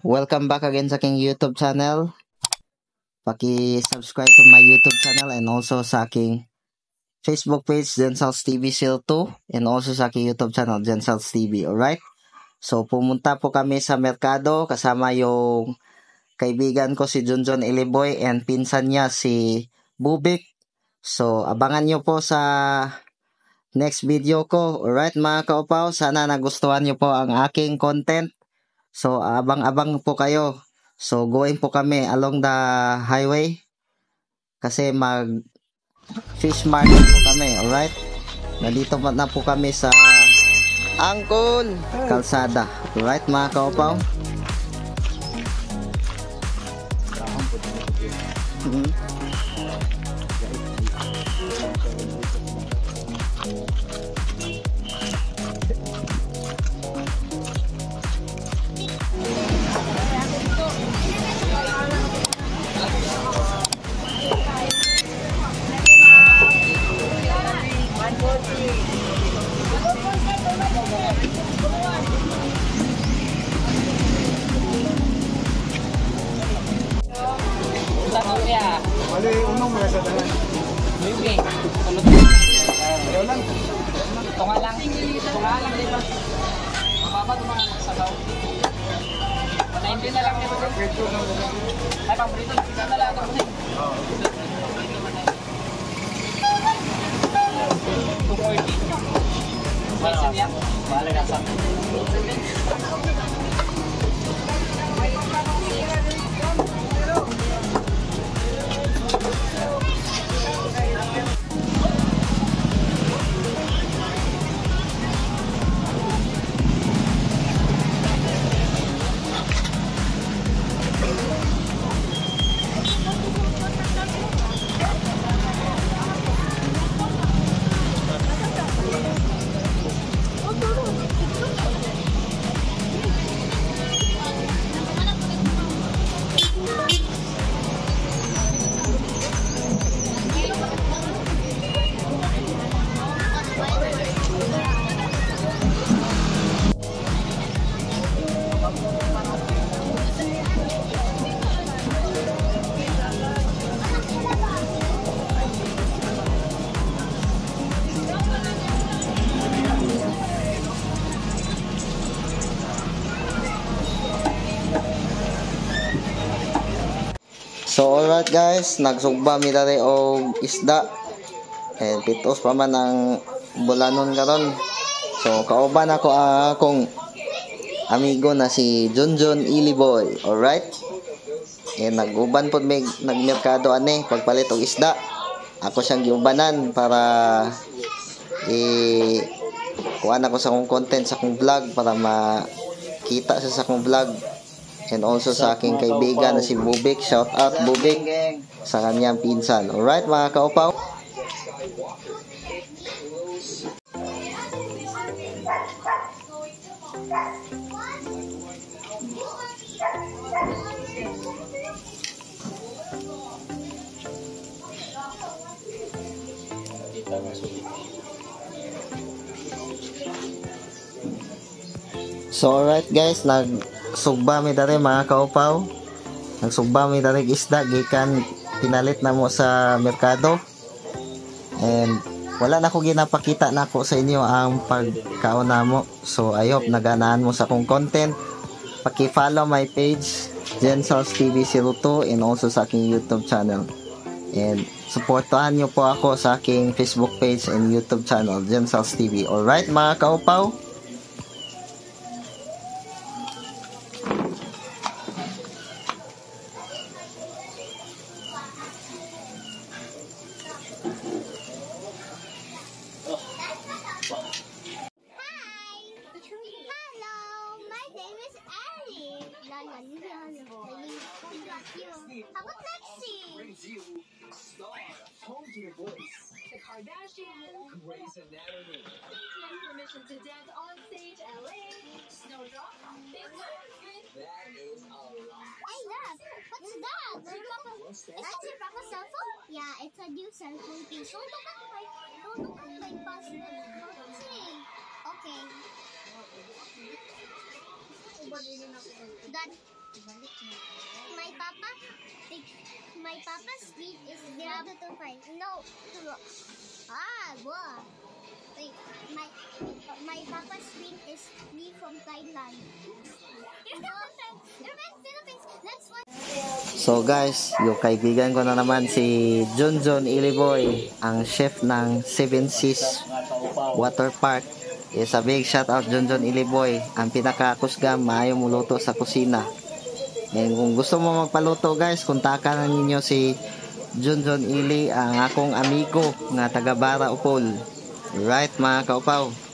Welcome back again sa aking YouTube channel. Paki-subscribe to my YouTube channel and also sa aking Facebook page, Jensals TV Seal 2 and also sa aking YouTube channel, Jensals TV. Alright? So, pumunta po kami sa merkado kasama yung kaibigan ko si Junjun Iliboy and pinsan niya si Bubik. So, abangan nyo po sa next video ko. Alright mga kaupaw, sana nagustuhan nyo po ang aking content. So, abang-abang po kayo. So, going po kami along the highway. Kasi mag fish market po kami, alright? Nandito na po kami sa Angkol Kalsada. Alright mga kaupaw? Mm-hmm. Mali, So alright guys, nagsugba mi dali og isda. And pitos pa man ang bulanon karon. So kauban ako ang akong amigo na si Junjun Iliboy. Alright? And naguban pod may nagmerkado ani pagpalit og isda. Ako siyang giubanan para i kuan ako sa akong content sa akong vlog para makita sa akong vlog and also sa aking kaibigan na si Bubik. Shout out Bubik sa kanyang pinsan. Alright mga kaupaw? So alright guys, nagsugba mi dali mga kaupaw. Nagsugba mi dali isda gikan pinalit na mo sa merkado. And wala na ko ginapakita na ako sa inyo ang pagkaon na mo. So I hope naganaan mo sa akong content. Paki-follow my page Jensals TV 02 and also sa aking YouTube channel. And supportahan niyo po ako sa aking Facebook page and YouTube channel Jensals TV. Alright mga kaupaw? Grey's Anatomy, BTS permission to dance on stage LA. Snowdrop. Big that is a lot. Hey, look. What's that? Is Papa, that's your Papa's cell phone? Yeah, it's a new cell phone case. Don't look at my, don't look at my password. See. Okay. That My papa, my papa's street is zero to five. No, to, ah, boy. Wait, my my papa's street is me from Thailand. You're from You're from Philippines. Let's watch. So guys, yung kaibigan ko na naman si Junjun Iliboy, ang chef ng Seven Seas Water Park. Is a big shout out Junjun Iliboy, ang pinakakusgam maayo mo luto sa kusina. And kung gusto mo magpaluto guys, kontakan ninyo si Junjun Ili, ang akong amigo nga taga Bara Upol. Right mga kaupaw.